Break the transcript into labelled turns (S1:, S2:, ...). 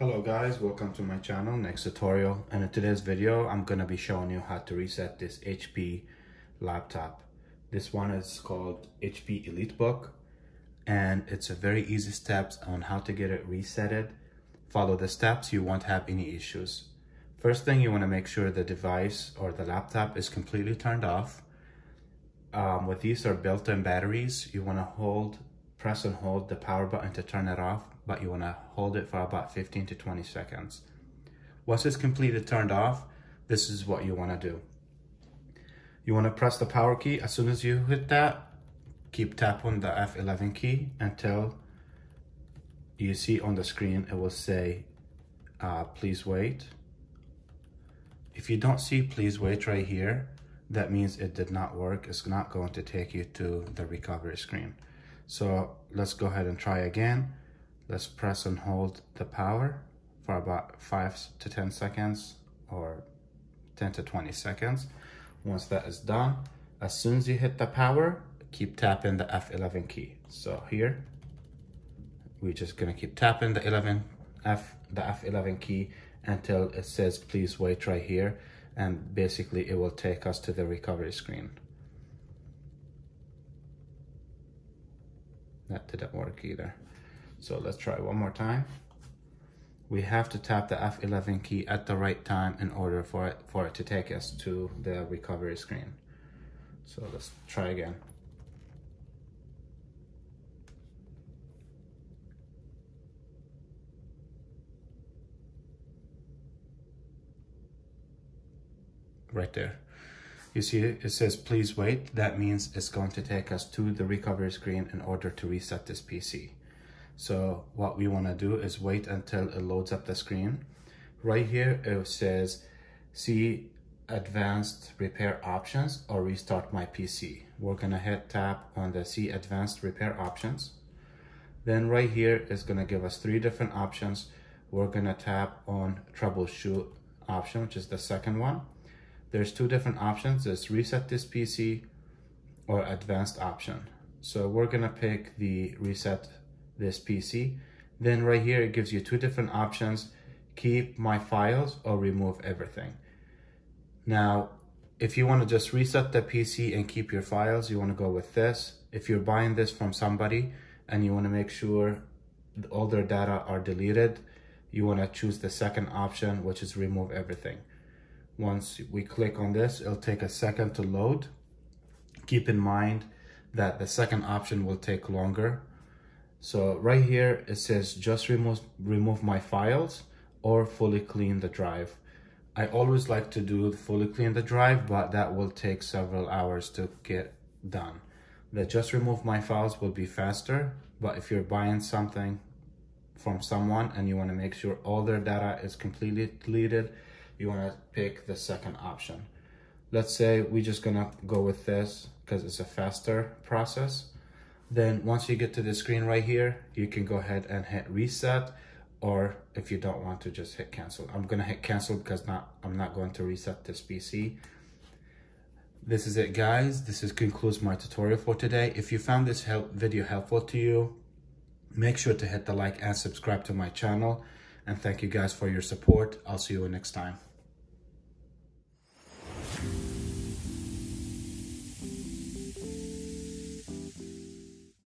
S1: Hello guys, welcome to my channel, NexTutorial. And in today's video, I'm gonna be showing you how to reset this HP laptop. This one is called HP EliteBook and it's a very easy steps on how to get it resetted. Follow the steps, you won't have any issues. First thing, you wanna make sure the device or the laptop is completely turned off. Um, with these are built-in batteries, you wanna hold, press and hold the power button to turn it off, but you wanna hold it for about 15 to 20 seconds. Once it's completely turned off, this is what you wanna do. You wanna press the power key. As soon as you hit that, keep tapping the F11 key until you see on the screen, it will say, uh, please wait. If you don't see please wait right here, that means it did not work. It's not going to take you to the recovery screen. So let's go ahead and try again. Let's press and hold the power for about five to 10 seconds or 10 to 20 seconds. Once that is done, as soon as you hit the power, keep tapping the F11 key. So here, we're just gonna keep tapping the 11 F, the F11 key until it says please wait right here. And basically it will take us to the recovery screen. That didn't work either. So let's try one more time. We have to tap the F11 key at the right time in order for it, for it to take us to the recovery screen. So let's try again. Right there. You see it says please wait. That means it's going to take us to the recovery screen in order to reset this PC. So what we want to do is wait until it loads up the screen. Right here it says see advanced repair options or restart my PC. We're gonna hit tap on the see advanced repair options. Then right here is gonna give us three different options. We're gonna tap on troubleshoot option, which is the second one. There's two different options. It's reset this PC or advanced option. So we're gonna pick the reset this PC. Then right here, it gives you two different options, keep my files or remove everything. Now, if you wanna just reset the PC and keep your files, you wanna go with this. If you're buying this from somebody and you wanna make sure all their data are deleted, you wanna choose the second option, which is remove everything. Once we click on this, it'll take a second to load. Keep in mind that the second option will take longer so right here, it says just remove, remove my files or fully clean the drive. I always like to do fully clean the drive, but that will take several hours to get done. The just remove my files will be faster, but if you're buying something from someone and you want to make sure all their data is completely deleted, you want to pick the second option. Let's say we're just gonna go with this because it's a faster process. Then once you get to the screen right here, you can go ahead and hit reset or if you don't want to just hit cancel. I'm gonna hit cancel because not I'm not going to reset this PC. This is it guys. This is concludes my tutorial for today. If you found this help video helpful to you, make sure to hit the like and subscribe to my channel. And thank you guys for your support. I'll see you next time.